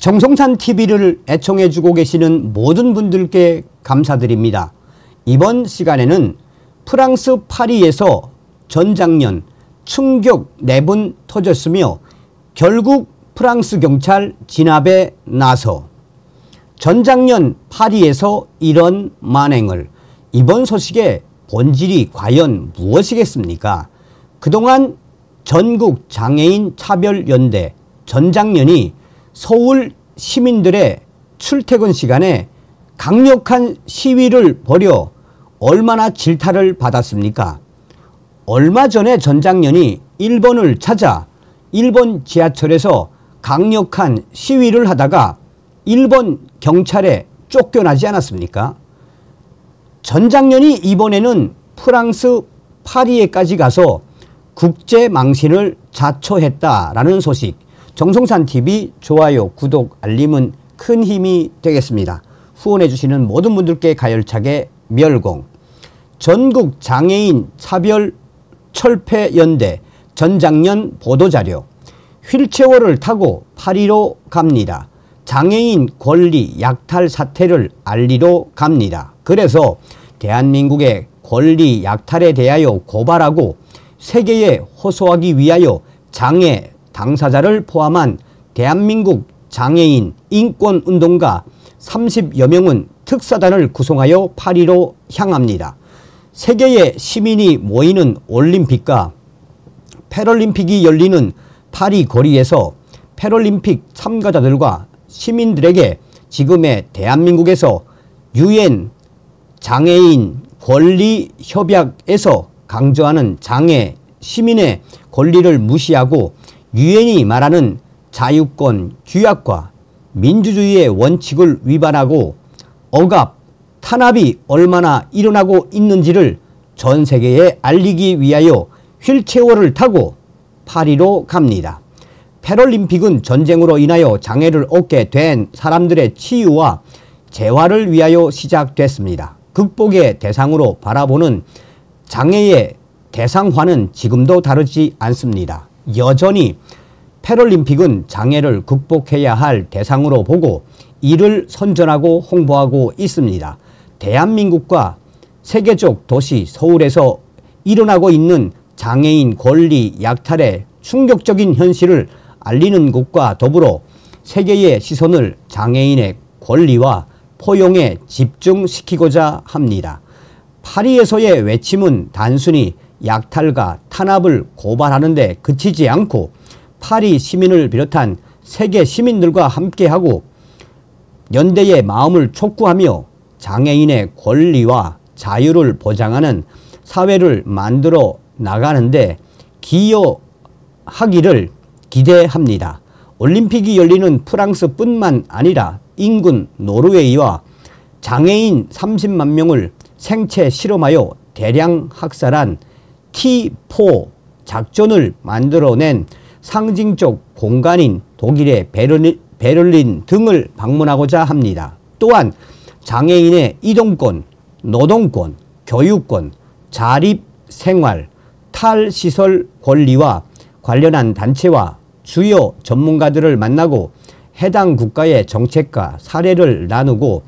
정성산 TV를 애청해주고 계시는 모든 분들께 감사드립니다. 이번 시간에는 프랑스 파리에서 전작년 충격 4번 터졌으며 결국 프랑스 경찰 진압에 나서 전작년 파리에서 이런 만행을 이번 소식의 본질이 과연 무엇이겠습니까? 그동안 전국 장애인 차별연대 전작년이 서울 시민들의 출퇴근 시간에 강력한 시위를 벌여 얼마나 질타를 받았습니까? 얼마 전에 전장년이 일본을 찾아 일본 지하철에서 강력한 시위를 하다가 일본 경찰에 쫓겨나지 않았습니까? 전장년이 이번에는 프랑스 파리에까지 가서 국제 망신을 자초했다라는 소식 정성산TV 좋아요, 구독, 알림은 큰 힘이 되겠습니다. 후원해 주시는 모든 분들께 가열차게 멸공 전국 장애인 차별 철폐 연대 전작년 보도자료 휠체어를 타고 파리로 갑니다. 장애인 권리 약탈 사태를 알리러 갑니다. 그래서 대한민국의 권리 약탈에 대하여 고발하고 세계에 호소하기 위하여 장애 당사자를 포함한 대한민국 장애인 인권운동가 30여 명은 특사단을 구성하여 파리로 향합니다. 세계의 시민이 모이는 올림픽과 패럴림픽이 열리는 파리 거리에서 패럴림픽 참가자들과 시민들에게 지금의 대한민국에서 유엔 장애인 권리 협약에서 강조하는 장애 시민의 권리를 무시하고 유엔이 말하는 자유권 규약과 민주주의의 원칙을 위반하고 억압, 탄압이 얼마나 일어나고 있는지를 전 세계에 알리기 위하여 휠체어를 타고 파리로 갑니다. 패럴림픽은 전쟁으로 인하여 장애를 얻게 된 사람들의 치유와 재활을 위하여 시작됐습니다. 극복의 대상으로 바라보는 장애의 대상화는 지금도 다르지 않습니다. 여전히 패럴림픽은 장애를 극복해야 할 대상으로 보고 이를 선전하고 홍보하고 있습니다. 대한민국과 세계적 도시 서울에서 일어나고 있는 장애인 권리 약탈의 충격적인 현실을 알리는 것과 더불어 세계의 시선을 장애인의 권리와 포용에 집중시키고자 합니다. 파리에서의 외침은 단순히 약탈과 탄압을 고발하는 데 그치지 않고 파리 시민을 비롯한 세계 시민들과 함께하고 연대의 마음을 촉구하며 장애인의 권리와 자유를 보장하는 사회를 만들어 나가는데 기여하기를 기대합니다. 올림픽이 열리는 프랑스뿐만 아니라 인근 노르웨이와 장애인 30만 명을 생체 실험하여 대량 학살한 T4 작전을 만들어낸 상징적 공간인 독일의 베를린, 베를린 등을 방문하고자 합니다. 또한 장애인의 이동권, 노동권, 교육권, 자립 생활, 탈시설 권리와 관련한 단체와 주요 전문가들을 만나고 해당 국가의 정책과 사례를 나누고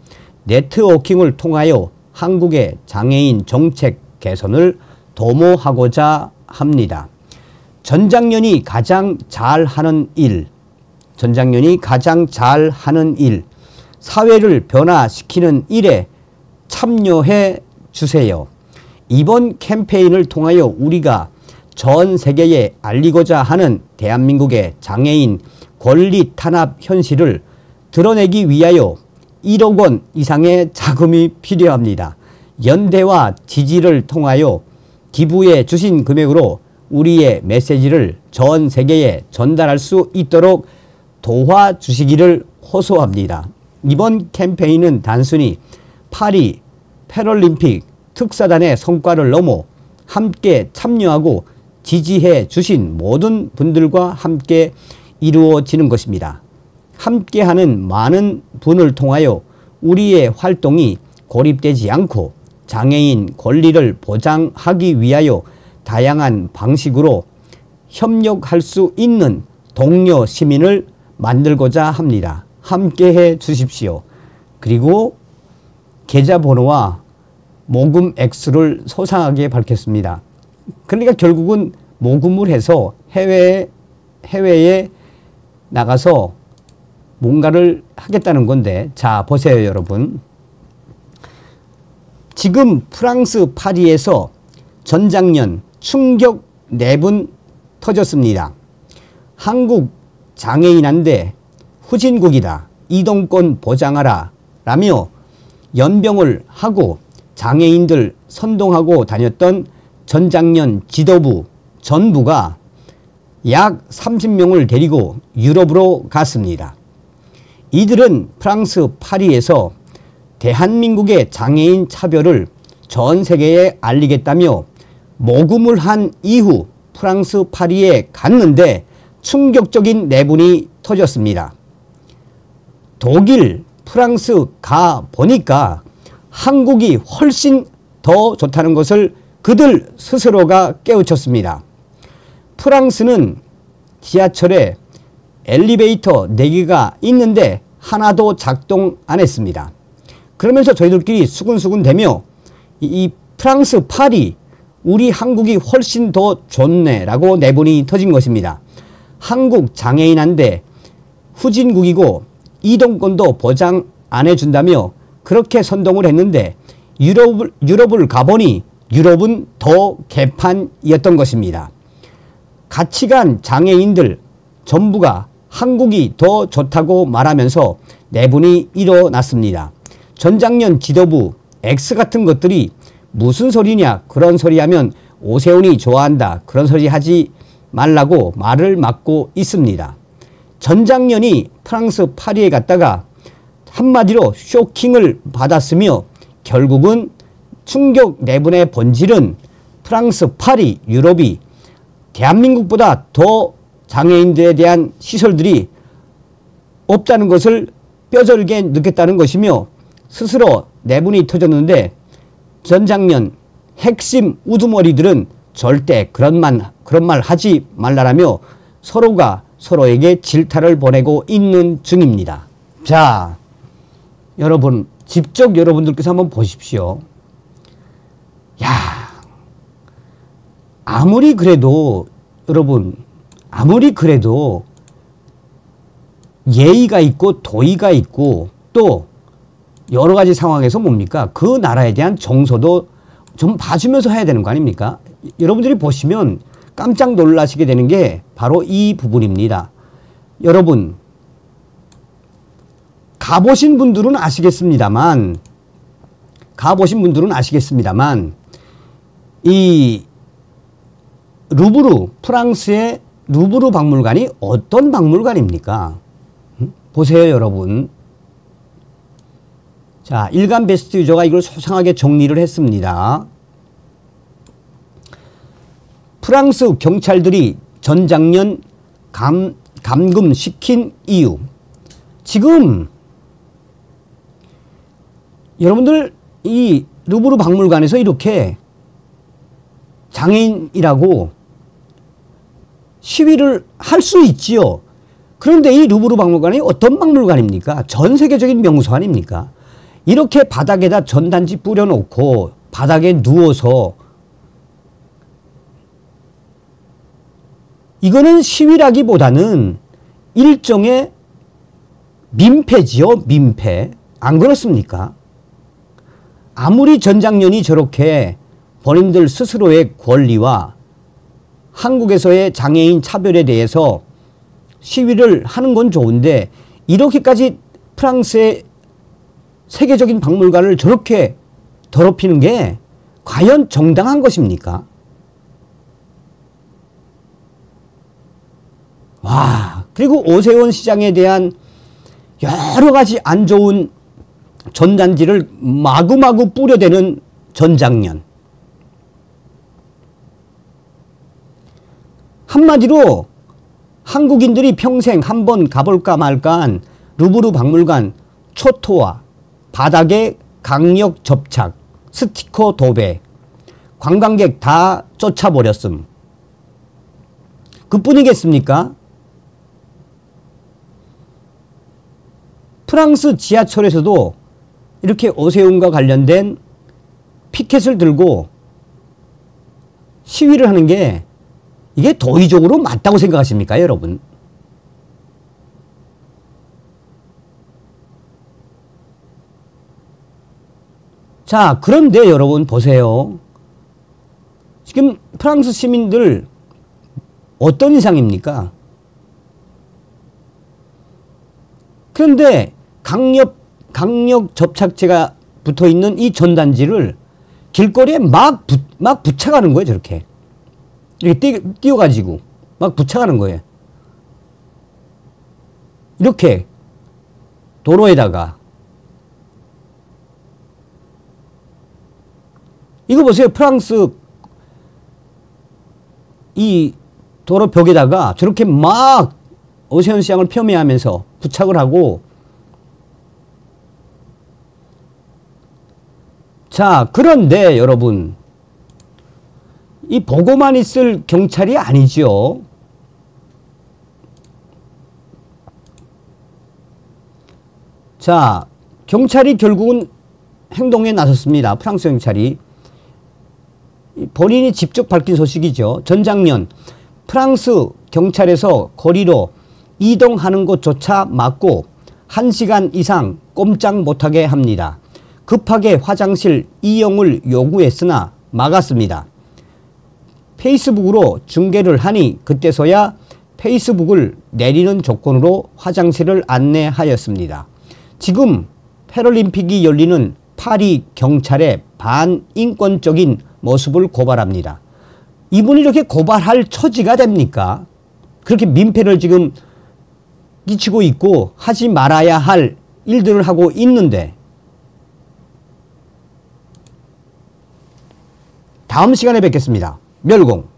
네트워킹을 통하여 한국의 장애인 정책 개선을 도모하고자 합니다. 전장년이 가장 잘하는 일, 전장년이 가장 잘하는 일, 사회를 변화시키는 일에 참여해 주세요. 이번 캠페인을 통하여 우리가 전 세계에 알리고자 하는 대한민국의 장애인 권리 탄압 현실을 드러내기 위하여 1억 원 이상의 자금이 필요합니다. 연대와 지지를 통하여 기부해 주신 금액으로 우리의 메시지를 전 세계에 전달할 수 있도록 도와주시기를 호소합니다. 이번 캠페인은 단순히 파리 패럴림픽 특사단의 성과를 넘어 함께 참여하고 지지해 주신 모든 분들과 함께 이루어지는 것입니다. 함께하는 많은 분을 통하여 우리의 활동이 고립되지 않고 장애인 권리를 보장하기 위하여 다양한 방식으로 협력할 수 있는 동료 시민을 만들고자 합니다. 함께 해 주십시오. 그리고 계좌번호와 모금 액수를 소상하게 밝혔습니다. 그러니까 결국은 모금을 해서 해외 해외에 나가서 뭔가를 하겠다는 건데 자 보세요 여러분 지금 프랑스 파리에서 전작년 충격 내분 터졌습니다. 한국 장애인한테 후진국이다. 이동권 보장하라. 라며 연병을 하고 장애인들 선동하고 다녔던 전작년 지도부 전부가 약 30명을 데리고 유럽으로 갔습니다. 이들은 프랑스 파리에서 대한민국의 장애인 차별을 전 세계에 알리겠다며 모금을 한 이후 프랑스 파리에 갔는데 충격적인 내분이 터졌습니다. 독일, 프랑스 가 보니까 한국이 훨씬 더 좋다는 것을 그들 스스로가 깨우쳤습니다. 프랑스는 지하철에 엘리베이터 4개가 있는데 하나도 작동 안 했습니다. 그러면서 저희들끼리 수근수근 대며 이 프랑스 파리 우리 한국이 훨씬 더 좋네라고 내분이 터진 것입니다. 한국 장애인한테 후진국이고 이동권도 보장 안 해준다며 그렇게 선동을 했는데 유럽을, 유럽을 가보니 유럽은 더 개판이었던 것입니다. 같이 간 장애인들 전부가 한국이 더 좋다고 말하면서 내분이 일어났습니다. 전작년 지도부 X 같은 것들이 무슨 소리냐 그런 소리 하면 오세훈이 좋아한다 그런 소리 하지 말라고 말을 막고 있습니다. 전작년이 프랑스 파리에 갔다가 한마디로 쇼킹을 받았으며 결국은 충격 내분의 본질은 프랑스 파리 유럽이 대한민국보다 더 장애인들에 대한 시설들이 없다는 것을 뼈저리게 느꼈다는 것이며 스스로 내분이 터졌는데 전작년 핵심 우두머리들은 절대 그런 말, 그런 말 하지 말라라며 서로가 서로에게 질타를 보내고 있는 중입니다. 자, 여러분, 직접 여러분들께서 한번 보십시오. 야, 아무리 그래도, 여러분, 아무리 그래도 예의가 있고 도의가 있고 또 여러 가지 상황에서 뭡니까? 그 나라에 대한 정서도 좀 봐주면서 해야 되는 거 아닙니까? 여러분들이 보시면 깜짝 놀라시게 되는 게 바로 이 부분입니다. 여러분, 가보신 분들은 아시겠습니다만, 가보신 분들은 아시겠습니다만, 이 루브르, 프랑스의 루브르 박물관이 어떤 박물관입니까? 보세요, 여러분. 자, 일간 베스트 유저가 이걸 소상하게 정리를 했습니다. 프랑스 경찰들이 전작년 감, 감금시킨 이유. 지금 여러분들 이 루브르 박물관에서 이렇게 장애인이라고 시위를 할 수 있지요. 그런데 이 루브르 박물관이 어떤 박물관입니까? 전 세계적인 명소 아닙니까? 이렇게 바닥에다 전단지 뿌려놓고 바닥에 누워서 이거는 시위라기보다는 일종의 민폐지요, 민폐. 안 그렇습니까? 아무리 전장년이 저렇게 본인들 스스로의 권리와 한국에서의 장애인 차별에 대해서 시위를 하는 건 좋은데 이렇게까지 프랑스의 세계적인 박물관을 저렇게 더럽히는 게 과연 정당한 것입니까? 와, 그리고 오세훈 시장에 대한 여러 가지 안 좋은 전단지를 마구마구 뿌려대는 전장년. 한마디로 한국인들이 평생 한번 가볼까 말까 한 루브르 박물관 초토화, 바닥에 강력 접착, 스티커 도배, 관광객 다 쫓아버렸음. 그뿐이겠습니까? 프랑스 지하철에서도 이렇게 오세훈과 관련된 피켓을 들고 시위를 하는 게 이게 도의적으로 맞다고 생각하십니까, 여러분? 자, 그런데 여러분 보세요. 지금 프랑스 시민들 어떤 이상입니까? 그런데 강력, 강력 접착제가 붙어 있는 이 전단지를 길거리에 막, 부, 막 붙여가는 거예요, 저렇게. 이렇게 띄, 띄워가지고 막 붙여가는 거예요. 이렇게 도로에다가 이거 보세요. 프랑스 이 도로 벽에다가 저렇게 막 오세훈 시장을 폄훼하면서 부착을 하고 자 그런데 여러분 이 보고만 있을 경찰이 아니죠. 자 경찰이 결국은 행동에 나섰습니다. 프랑스 경찰이 본인이 직접 밝힌 소식이죠. 전작년 프랑스 경찰에서 거리로 이동하는 것조차 막고 1시간 이상 꼼짝 못하게 합니다. 급하게 화장실 이용을 요구했으나 막았습니다. 페이스북으로 중계를 하니 그때서야 페이스북을 내리는 조건으로 화장실을 안내하였습니다. 지금 패럴림픽이 열리는 파리 경찰의 반인권적인 모습을 고발합니다. 이분이 이렇게 고발할 처지가 됩니까? 그렇게 민폐를 지금 끼치고 있고 하지 말아야 할 일들을 하고 있는데 다음 시간에 뵙겠습니다. 멸공